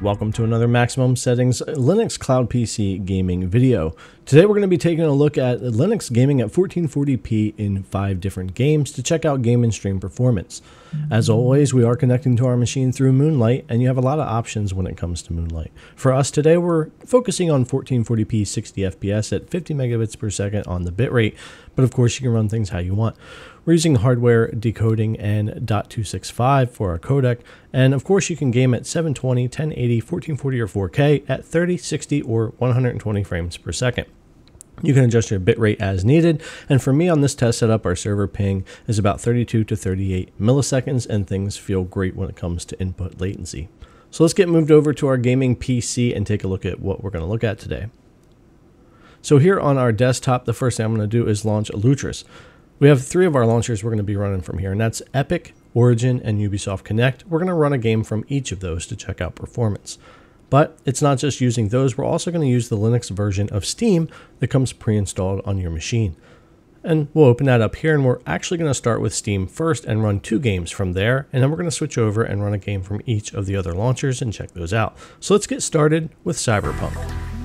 Welcome to another Maximum Settings Linux Cloud PC gaming video. Today we're going to be taking a look at Linux gaming at 1440p in five different games to check out game and stream performance. As always, we are connecting to our machine through Moonlight, and you have a lot of options when it comes to Moonlight. For us today, we're focusing on 1440p 60 FPS at 50 megabits per second on the bitrate, but of course you can run things how you want. We're using hardware decoding and .265 for our codec, and of course you can game at 720, 1080, 1440, or 4K at 30, 60, or 120 frames per second. You can adjust your bitrate as needed, and for me on this test setup, our server ping is about 32 to 38 milliseconds, and things feel great when it comes to input latency. So let's get moved over to our gaming PC and take a look at what we're going to look at today. So here on our desktop, the first thing I'm going to do is launch Lutris. We have three of our launchers we're going to be running from here, and that's Epic, Origin, and Ubisoft Connect. We're going to run a game from each of those to check out performance. But it's not just using those, we're also going to use the Linux version of Steam that comes pre-installed on your machine. And we'll open that up here and we're actually going to start with Steam first and run two games from there. And then we're going to switch over and run a game from each of the other launchers and check those out. So let's get started with Cyberpunk.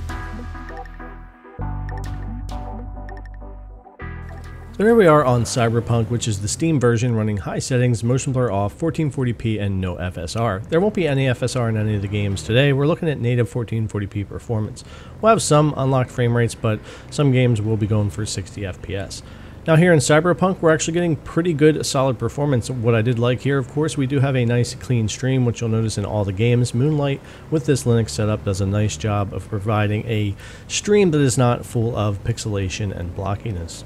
So here we are on Cyberpunk, which is the Steam version running high settings, motion blur off, 1440p, and no FSR. There won't be any FSR in any of the games today. We're looking at native 1440p performance. We'll have some unlocked frame rates, but some games will be going for 60 FPS. Now here in Cyberpunk, we're actually getting pretty good solid performance. What I did like here, of course, we do have a nice clean stream, which you'll notice in all the games. Moonlight, with this Linux setup, does a nice job of providing a stream that is not full of pixelation and blockiness.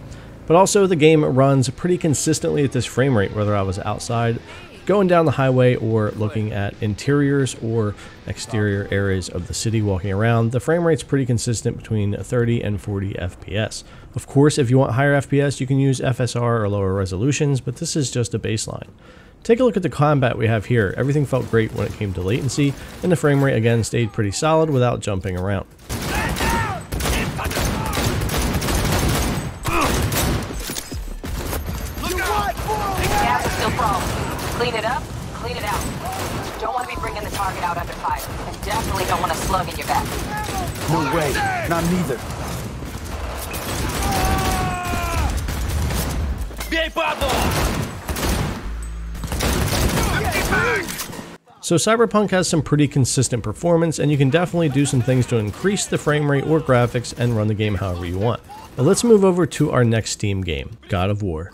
But also the game runs pretty consistently at this frame rate, whether I was outside going down the highway or looking at interiors or exterior areas of the city walking around, the frame rate's pretty consistent between 30 and 40 FPS. Of course, if you want higher FPS, you can use FSR or lower resolutions, but this is just a baseline. Take a look at the combat we have here. Everything felt great when it came to latency, and the frame rate again stayed pretty solid without jumping around. Clean it up, clean it out. Don't want to be bringing the target out under fire. And definitely don't want a slug in your back. No way. Not neither. So Cyberpunk has some pretty consistent performance and you can definitely do some things to increase the frame rate or graphics and run the game however you want. But let's move over to our next Steam game, God of War.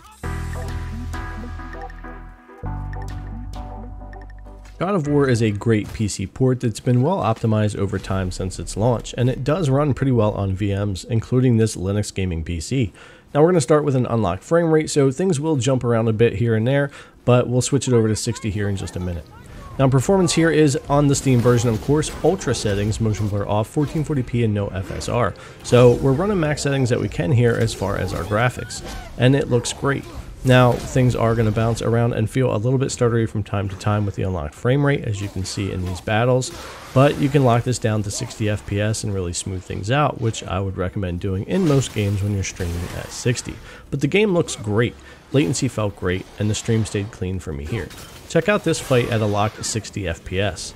God of War is a great PC port that's been well optimized over time since its launch, and it does run pretty well on VMs, including this Linux gaming PC. Now we're going to start with an unlocked frame rate, so things will jump around a bit here and there, but we'll switch it over to 60 here in just a minute. Now performance here is on the Steam version, of course, ultra settings, motion blur off, 1440p and no FSR. So we're running max settings that we can here as far as our graphics, and it looks great. Now, things are going to bounce around and feel a little bit stuttery from time to time with the unlocked frame rate, as you can see in these battles, but you can lock this down to 60 FPS and really smooth things out, which I would recommend doing in most games when you're streaming at 60. But the game looks great, latency felt great, and the stream stayed clean for me here. Check out this fight at a locked 60 FPS.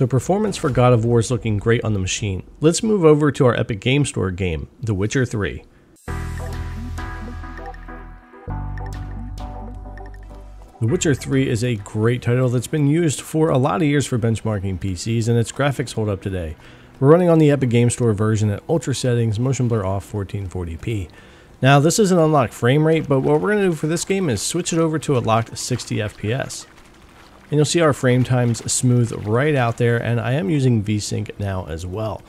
So performance for God of War is looking great on the machine. Let's move over to our Epic Game Store game, The Witcher 3. The Witcher 3 is a great title that's been used for a lot of years for benchmarking PCs and its graphics hold up today. We're running on the Epic Game Store version at ultra settings, motion blur off 1440p. Now this is an unlocked frame rate, but what we're going to do for this game is switch it over to a locked 60 FPS and you'll see our frame times smooth right out there and I am using VSync now as well.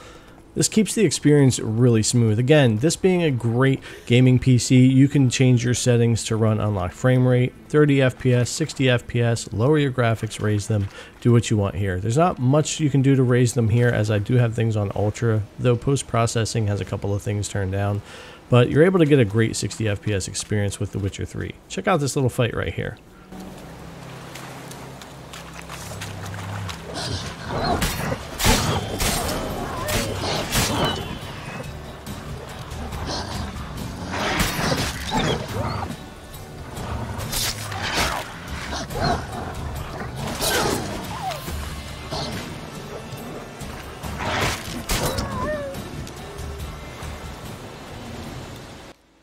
This keeps the experience really smooth. Again, this being a great gaming PC, you can change your settings to run unlocked frame rate, 30 FPS, 60 FPS, lower your graphics, raise them, do what you want here. There's not much you can do to raise them here as I do have things on ultra, though post-processing has a couple of things turned down, but you're able to get a great 60 FPS experience with The Witcher 3. Check out this little fight right here.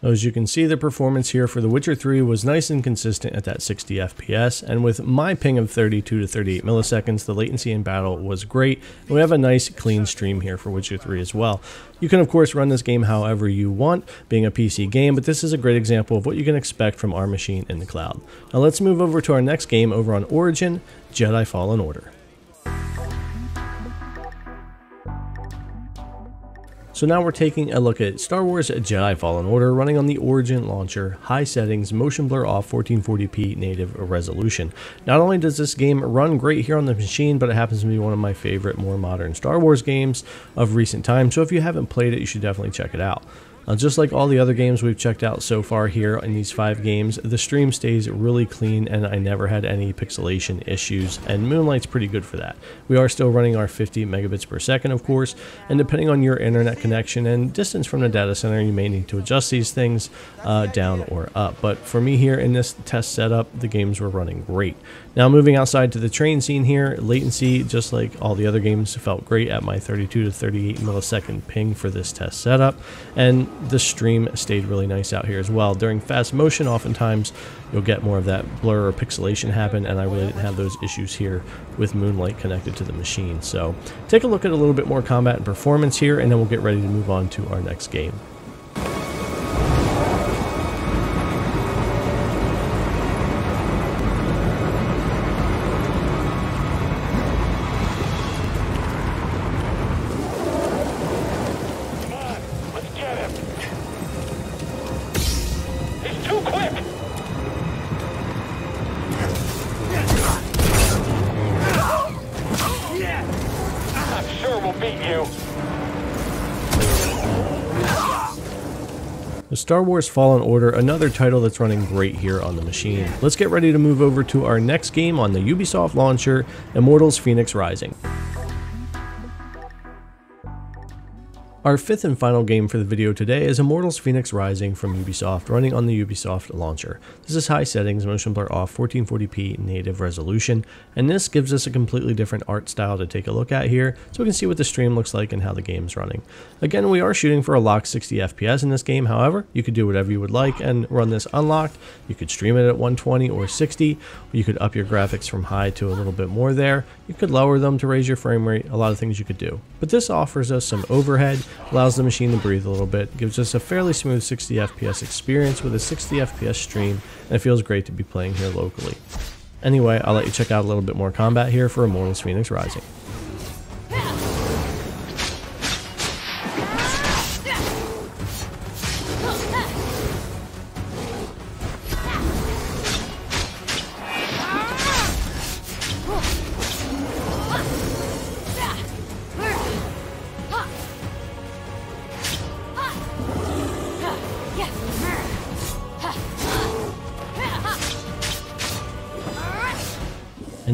As you can see, the performance here for The Witcher 3 was nice and consistent at that 60 FPS, and with my ping of 32 to 38 milliseconds, the latency in battle was great, and we have a nice clean stream here for Witcher 3 as well. You can of course run this game however you want, being a PC game, but this is a great example of what you can expect from our machine in the cloud. Now let's move over to our next game over on Origin, Jedi Fallen Order. So now we're taking a look at Star Wars Jedi Fallen Order running on the Origin launcher, high settings, motion blur off 1440p native resolution. Not only does this game run great here on the machine, but it happens to be one of my favorite more modern Star Wars games of recent times, so if you haven't played it, you should definitely check it out. Uh, just like all the other games we've checked out so far here in these five games, the stream stays really clean and I never had any pixelation issues and Moonlight's pretty good for that. We are still running our 50 megabits per second of course and depending on your internet connection and distance from the data center you may need to adjust these things uh, down or up. But for me here in this test setup the games were running great. Now moving outside to the train scene here, latency just like all the other games felt great at my 32 to 38 millisecond ping for this test setup and the stream stayed really nice out here as well. During fast motion, oftentimes you'll get more of that blur or pixelation happen, and I really didn't have those issues here with Moonlight connected to the machine. So take a look at a little bit more combat and performance here, and then we'll get ready to move on to our next game. The Star Wars Fallen Order, another title that's running great here on the machine. Let's get ready to move over to our next game on the Ubisoft launcher, Immortals Phoenix Rising. Our fifth and final game for the video today is Immortals Phoenix Rising from Ubisoft, running on the Ubisoft launcher. This is high settings, motion blur off, 1440p native resolution, and this gives us a completely different art style to take a look at here, so we can see what the stream looks like and how the game's running. Again, we are shooting for a locked 60 FPS in this game, however, you could do whatever you would like and run this unlocked. You could stream it at 120 or 60, you could up your graphics from high to a little bit more there, you could lower them to raise your frame rate, a lot of things you could do. But this offers us some overhead, allows the machine to breathe a little bit, gives us a fairly smooth 60 FPS experience with a 60 FPS stream, and it feels great to be playing here locally. Anyway, I'll let you check out a little bit more combat here for Immortals Phoenix Rising.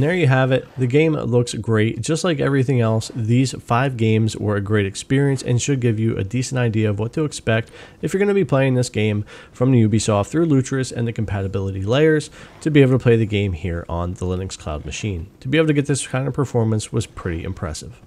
There you have it. The game looks great. Just like everything else, these five games were a great experience and should give you a decent idea of what to expect if you're going to be playing this game from Ubisoft through Lutris and the compatibility layers to be able to play the game here on the Linux Cloud machine. To be able to get this kind of performance was pretty impressive.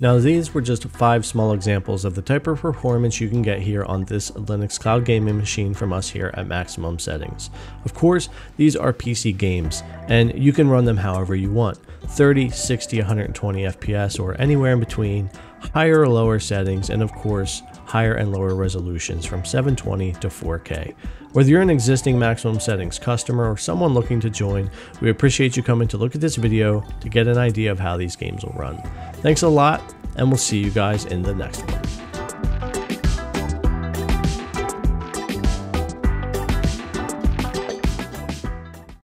Now these were just five small examples of the type of performance you can get here on this Linux cloud gaming machine from us here at maximum settings. Of course, these are PC games and you can run them however you want, 30, 60, 120 FPS or anywhere in between, higher or lower settings, and of course, higher and lower resolutions from 720 to 4K. Whether you're an existing maximum settings customer or someone looking to join, we appreciate you coming to look at this video to get an idea of how these games will run. Thanks a lot, and we'll see you guys in the next one.